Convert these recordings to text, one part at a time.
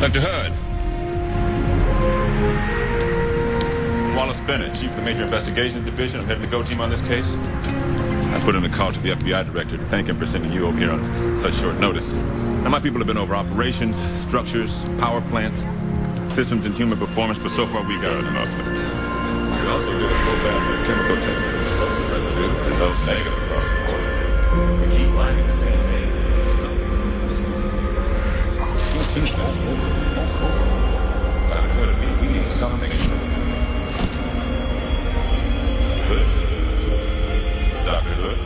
Dr. Hood. Wallace Bennett, Chief of the Major Investigations Division. I'm heading the GO team on this case. I put in a call to the FBI director to thank him for sending you over here on such short notice. Now, my people have been over operations, structures, power plants, systems, and human performance, but so far we got enough. We also did a battery of chemical testing residue. Results negative Dr. Hood, we, we need something. Hood? Dr. Hood?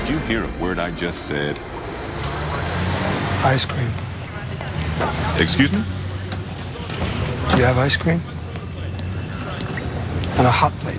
Did you hear a word I just said? Ice cream. Excuse me? Do you have ice cream? And a hot plate.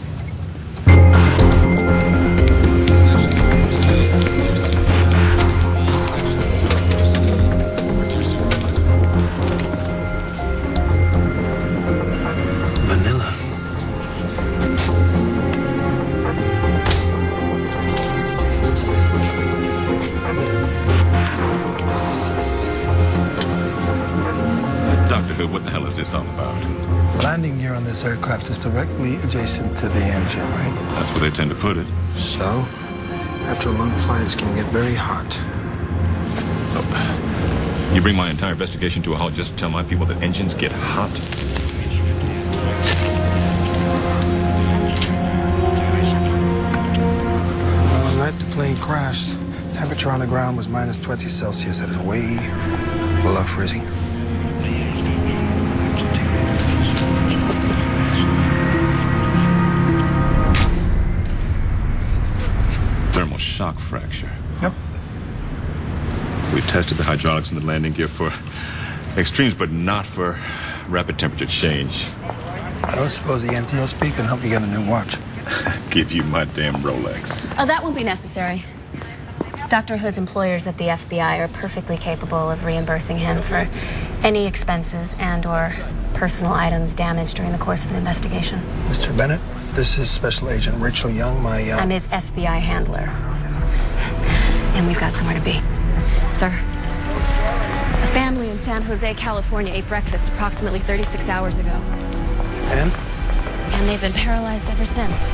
What the hell is this all about? Landing gear on this aircraft is directly adjacent to the engine, right? That's where they tend to put it. So, after a long flight, it's going to get very hot. You bring my entire investigation to a halt just to tell my people that engines get hot? Well, the night the plane crashed, temperature on the ground was minus 20 Celsius. That is way below freezing. Shock fracture. Yep. We've tested the hydraulics in the landing gear for extremes, but not for rapid temperature change. I don't suppose the NTSB can help you get a new watch. Give you my damn Rolex. Oh, that won't be necessary. Dr. Hood's employers at the FBI are perfectly capable of reimbursing him for any expenses and or personal items damaged during the course of an investigation. Mr. Bennett, this is Special Agent Rachel Young, my. Uh... I'm his FBI handler. And we've got somewhere to be. Sir, a family in San Jose, California ate breakfast approximately 36 hours ago. And? And they've been paralyzed ever since.